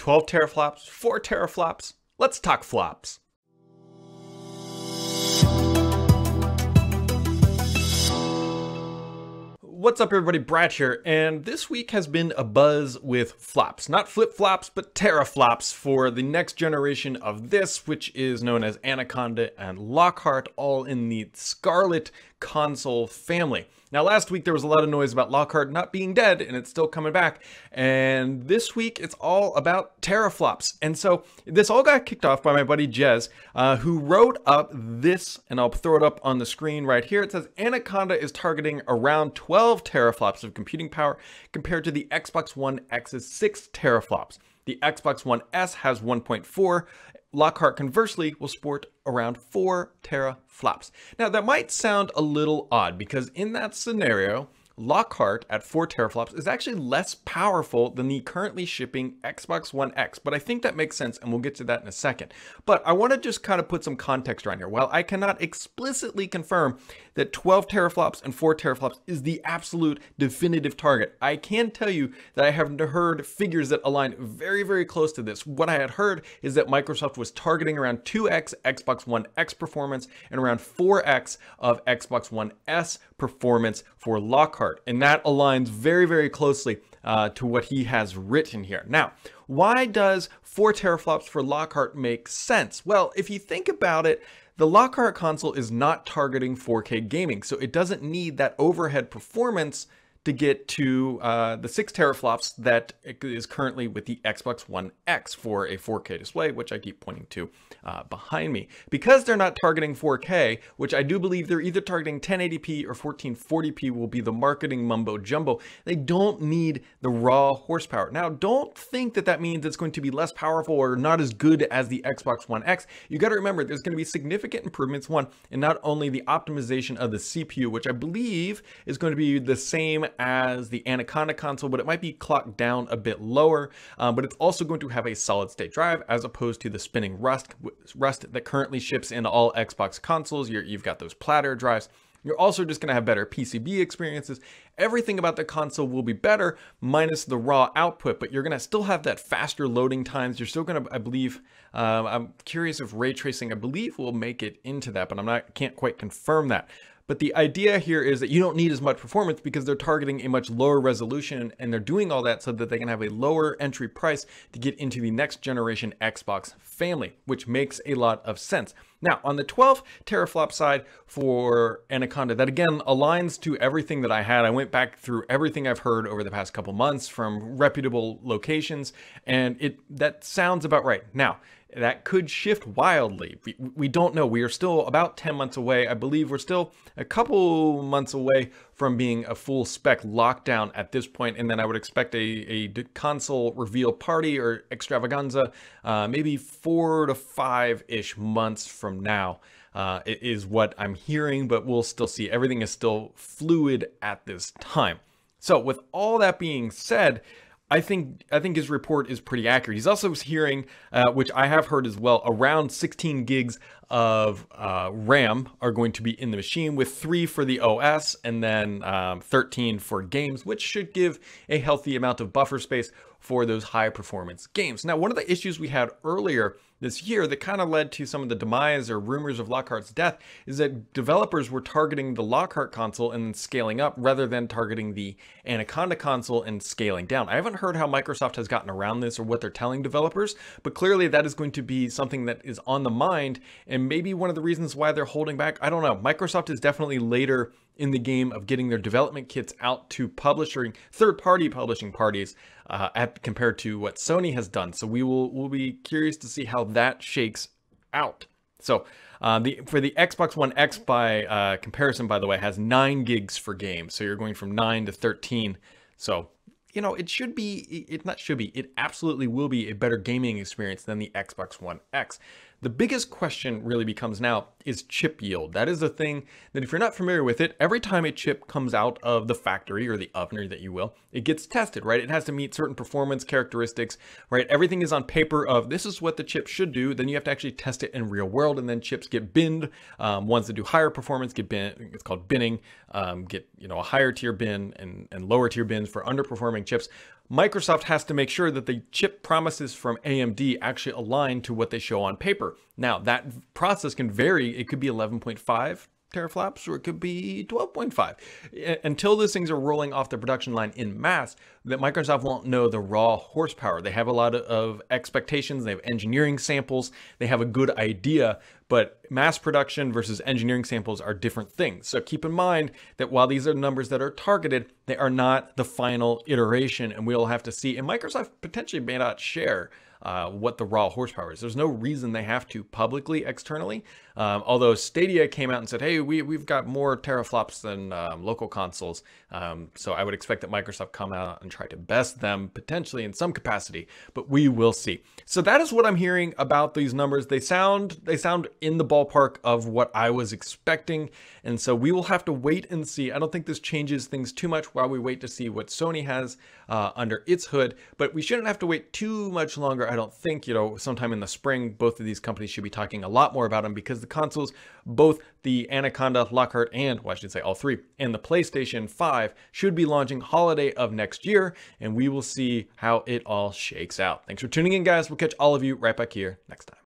12 teraflops, 4 teraflops. Let's talk flops. What's up everybody, Brad here, and this week has been a buzz with flops. Not flip-flops, but teraflops for the next generation of this, which is known as Anaconda and Lockhart, all in the Scarlett console family. Now, last week there was a lot of noise about Lockhart not being dead, and it's still coming back. And this week it's all about teraflops. And so this all got kicked off by my buddy Jez, uh, who wrote up this, and I'll throw it up on the screen right here. It says Anaconda is targeting around 12 teraflops of computing power compared to the Xbox One X's 6 teraflops. The Xbox One S has 1.4, Lockhart conversely will sport around 4 teraflops. Now that might sound a little odd because in that scenario, Lockhart at 4 teraflops is actually less powerful than the currently shipping Xbox One X, but I think that makes sense and we'll get to that in a second. But I want to just kind of put some context around here. While I cannot explicitly confirm that 12 teraflops and 4 teraflops is the absolute definitive target, I can tell you that I have heard figures that align very, very close to this. What I had heard is that Microsoft was targeting around 2x Xbox One X performance and around 4x of Xbox One S performance for Lockhart. And that aligns very, very closely uh, to what he has written here. Now, why does 4 teraflops for Lockhart make sense? Well, if you think about it, the Lockhart console is not targeting 4K gaming, so it doesn't need that overhead performance to get to uh, the six teraflops that is currently with the Xbox One X for a 4K display, which I keep pointing to uh, behind me. Because they're not targeting 4K, which I do believe they're either targeting 1080p or 1440p will be the marketing mumbo jumbo, they don't need the raw horsepower. Now, don't think that that means it's going to be less powerful or not as good as the Xbox One X. You got to remember there's going to be significant improvements, one, in not only the optimization of the CPU, which I believe is going to be the same as the Anaconda console, but it might be clocked down a bit lower. Um, but it's also going to have a solid state drive as opposed to the spinning Rust, Rust that currently ships in all Xbox consoles. you have got those platter drives. You're also just going to have better PCB experiences. Everything about the console will be better minus the raw output, but you're going to still have that faster loading times. You're still going to, I believe, um, I'm curious if ray tracing, I believe, will make it into that, but I'm not, can't quite confirm that. But the idea here is that you don't need as much performance because they're targeting a much lower resolution and they're doing all that so that they can have a lower entry price to get into the next generation Xbox family, which makes a lot of sense. Now, on the 12 teraflop side for Anaconda, that again aligns to everything that I had. I went back through everything I've heard over the past couple months from reputable locations, and it that sounds about right. Now, that could shift wildly. We, we don't know. We are still about 10 months away. I believe we're still a couple months away from being a full spec lockdown at this point, and then I would expect a, a console reveal party or extravaganza uh, maybe four to five ish months from now. Uh, is what I'm hearing, but we'll still see. Everything is still fluid at this time. So, with all that being said, I think I think his report is pretty accurate. He's also hearing, uh, which I have heard as well, around 16 gigs of uh, RAM are going to be in the machine, with three for the OS and then um, 13 for games, which should give a healthy amount of buffer space for those high performance games. Now, one of the issues we had earlier this year that kind of led to some of the demise or rumors of Lockhart's death is that developers were targeting the Lockhart console and scaling up rather than targeting the Anaconda console and scaling down. I haven't heard how Microsoft has gotten around this or what they're telling developers, but clearly that is going to be something that is on the mind and maybe one of the reasons why they're holding back. I don't know. Microsoft is definitely later in the game of getting their development kits out to publishing third-party publishing parties uh, at, compared to what Sony has done. So we will we'll be curious to see how that shakes out. So uh, the for the Xbox One X by uh, comparison, by the way, has nine gigs for games. So you're going from nine to 13. So you know, it should be, it not should be, it absolutely will be a better gaming experience than the Xbox One X. The biggest question really becomes now is chip yield. That is the thing that if you're not familiar with it, every time a chip comes out of the factory or the ovener that you will, it gets tested, right? It has to meet certain performance characteristics, right? Everything is on paper of this is what the chip should do. Then you have to actually test it in real world and then chips get binned. Um, ones that do higher performance get bin, it's called binning, um, get, you know, a higher tier bin and, and lower tier bins for underperforming chips. Microsoft has to make sure that the chip promises from AMD actually align to what they show on paper. Now, that process can vary. It could be 11.5 teraflops or it could be 12.5 until those things are rolling off the production line in mass that microsoft won't know the raw horsepower. They have a lot of expectations. They have engineering samples. They have a good idea but mass production versus engineering samples are different things. So keep in mind that while these are numbers that are targeted they are not the final iteration and we'll have to see and microsoft potentially may not share uh, what the raw horsepower is. There's no reason they have to publicly externally. Um, although Stadia came out and said, hey, we, we've got more teraflops than um, local consoles. Um, so I would expect that Microsoft come out and try to best them potentially in some capacity, but we will see. So that is what I'm hearing about these numbers. They sound they sound in the ballpark of what I was expecting. And so we will have to wait and see. I don't think this changes things too much while we wait to see what Sony has uh, under its hood, but we shouldn't have to wait too much longer I don't think, you know, sometime in the spring, both of these companies should be talking a lot more about them because the consoles, both the Anaconda, Lockhart, and, well, I should say all three, and the PlayStation 5 should be launching holiday of next year, and we will see how it all shakes out. Thanks for tuning in, guys. We'll catch all of you right back here next time.